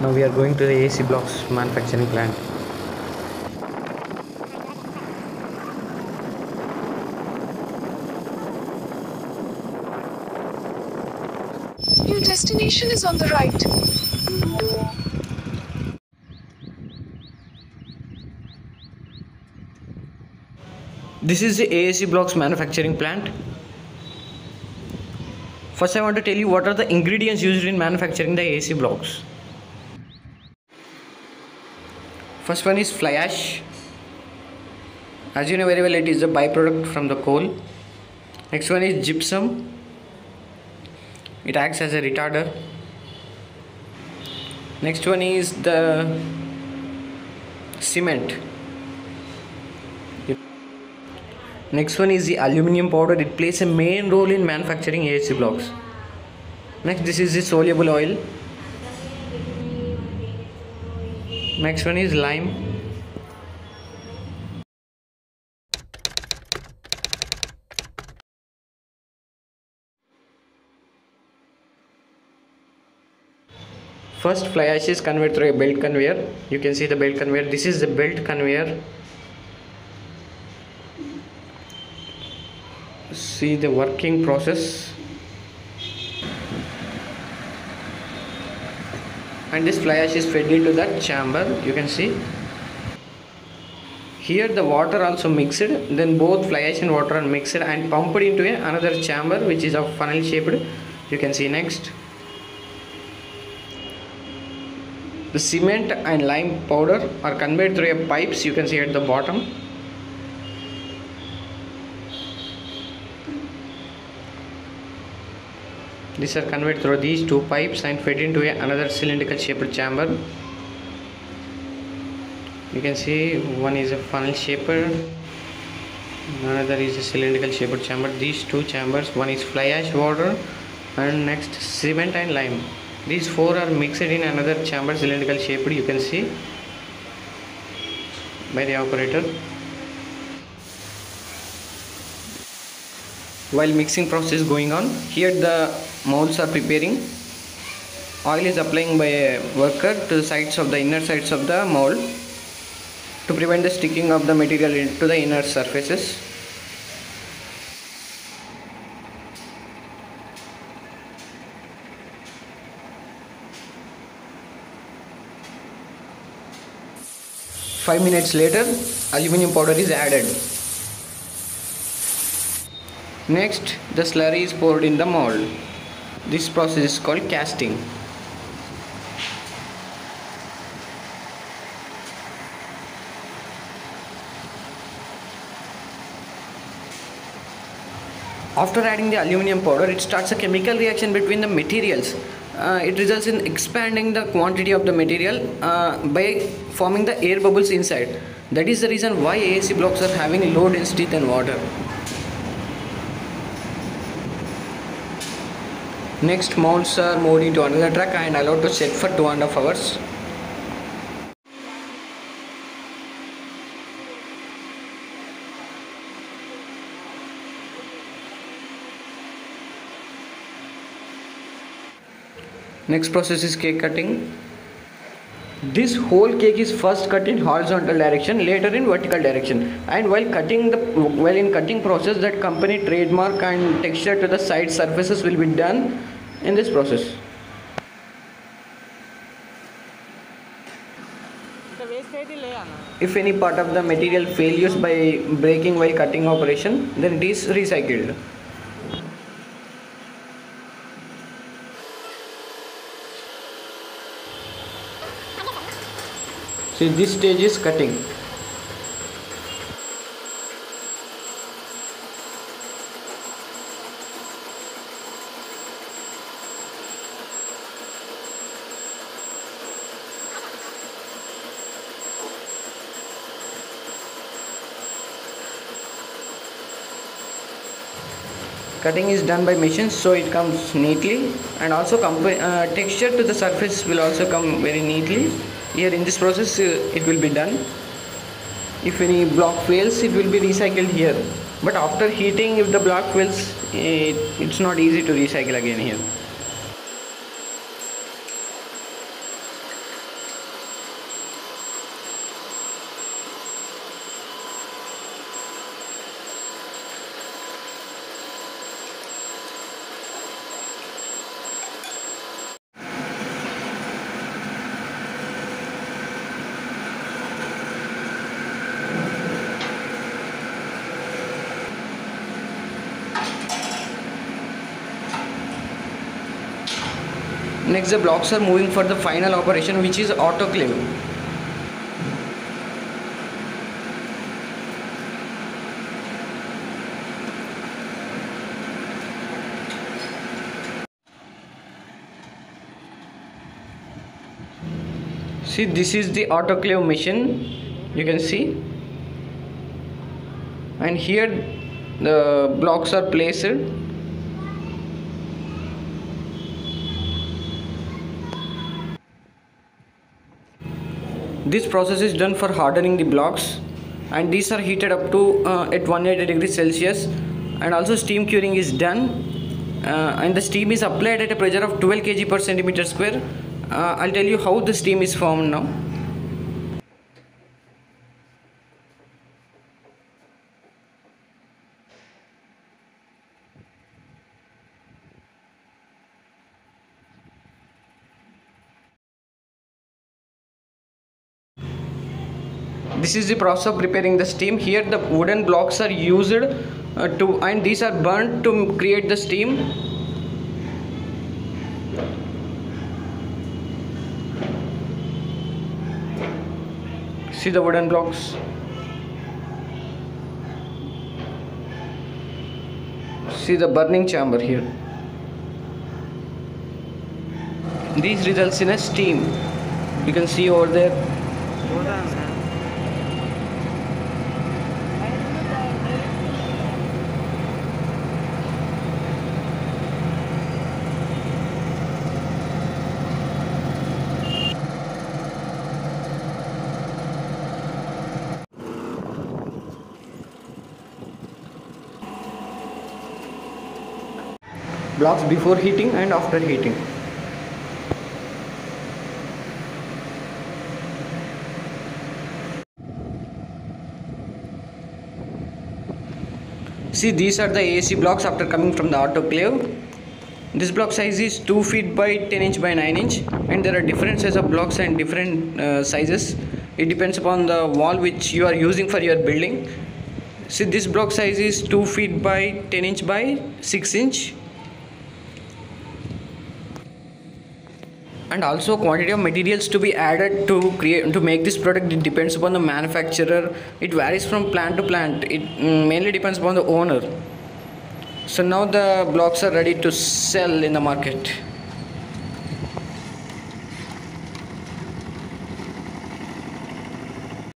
Now we are going to the AAC blocks manufacturing plant. Your destination is on the right. This is the AAC blocks manufacturing plant. First, I want to tell you what are the ingredients used in manufacturing the AAC blocks. First one is fly ash. As you know very well, it is a byproduct from the coal. Next one is gypsum. It acts as a retarder. Next one is the cement. Next one is the aluminium powder. It plays a main role in manufacturing AAC blocks. Next, this is the soluble oil. Next one is lime. First, fly ash is conveyed through a belt conveyor. You can see the belt conveyor. This is the belt conveyor. see the working process and this fly ash is fed into that chamber you can see. Here the water also mixed then both fly ash and water are mixed and pumped into a, another chamber which is of funnel shaped. You can see next. The cement and lime powder are conveyed through a pipes you can see at the bottom These are conveyed through these two pipes and fed into a, another cylindrical shaped chamber. You can see one is a funnel shaped, another is a cylindrical shaped chamber. These two chambers, one is fly ash water and next cement and lime. These four are mixed in another chamber cylindrical shaped. You can see by the operator. While mixing process is going on. Here the molds are preparing. Oil is applying by a worker to the sides of the inner sides of the mold to prevent the sticking of the material into the inner surfaces. Five minutes later, aluminum powder is added. Next, the slurry is poured in the mold. This process is called casting. After adding the aluminum powder, it starts a chemical reaction between the materials. Uh, it results in expanding the quantity of the material uh, by forming the air bubbles inside. That is the reason why AAC blocks are having low density than water. Next molds are moved into another truck and allowed to set for two and a half hours. Next process is cake cutting. This whole cake is first cut in horizontal direction, later in vertical direction. And while cutting the while in cutting process, that company trademark and texture to the side surfaces will be done in this process. If any part of the material fails by breaking while cutting operation, then it is recycled. See this stage is cutting. cutting is done by machines so it comes neatly and also uh, texture to the surface will also come very neatly here in this process uh, it will be done. If any block fails it will be recycled here. But after heating if the block fails it, it's not easy to recycle again here next the blocks are moving for the final operation which is autoclave. See this is the autoclave machine. You can see. And here the blocks are placed this process is done for hardening the blocks and these are heated up to uh, at 180 degrees celsius and also steam curing is done uh, and the steam is applied at a pressure of 12 kg per centimeter square. Uh, i'll tell you how the steam is formed now this is the process of preparing the steam. Here the wooden blocks are used uh, to and these are burnt to create the steam. See the wooden blocks? See the burning chamber here. These results in a steam. You can see over there blocks before heating and after heating. See these are the AAC blocks after coming from the autoclave. This block size is 2 feet by 10 inch by 9 inch and there are different sizes of blocks and different uh, sizes. It depends upon the wall which you are using for your building. See this block size is 2 feet by 10 inch by 6 inch and also quantity of materials to be added to create to make this product it depends upon the manufacturer. It varies from plant to plant. It mm, mainly depends upon the owner. So now the blocks are ready to sell in the market